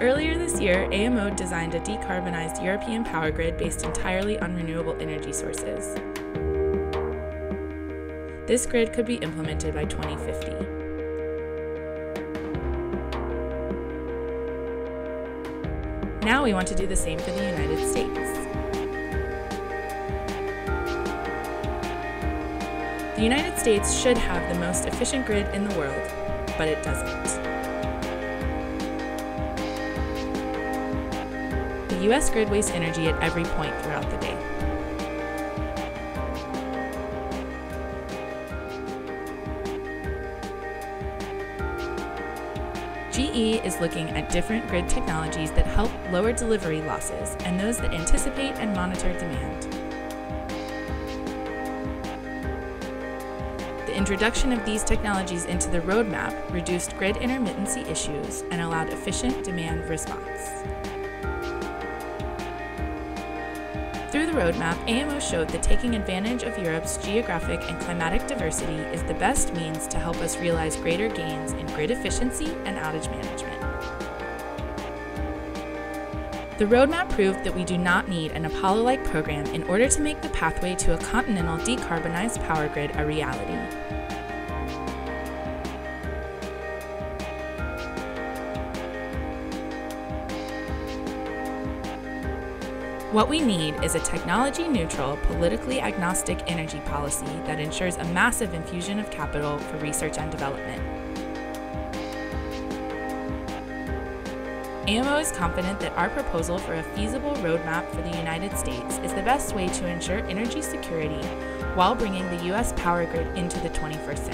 Earlier this year, AMO designed a decarbonized European power grid based entirely on renewable energy sources. This grid could be implemented by 2050. Now we want to do the same for the United States. The United States should have the most efficient grid in the world, but it doesn't. US grid wastes energy at every point throughout the day. GE is looking at different grid technologies that help lower delivery losses and those that anticipate and monitor demand. The introduction of these technologies into the roadmap reduced grid intermittency issues and allowed efficient demand response. Through the roadmap, AMO showed that taking advantage of Europe's geographic and climatic diversity is the best means to help us realize greater gains in grid efficiency and outage management. The roadmap proved that we do not need an Apollo-like program in order to make the pathway to a continental decarbonized power grid a reality. What we need is a technology neutral, politically agnostic energy policy that ensures a massive infusion of capital for research and development. AMO is confident that our proposal for a feasible roadmap for the United States is the best way to ensure energy security while bringing the U.S. power grid into the 21st century.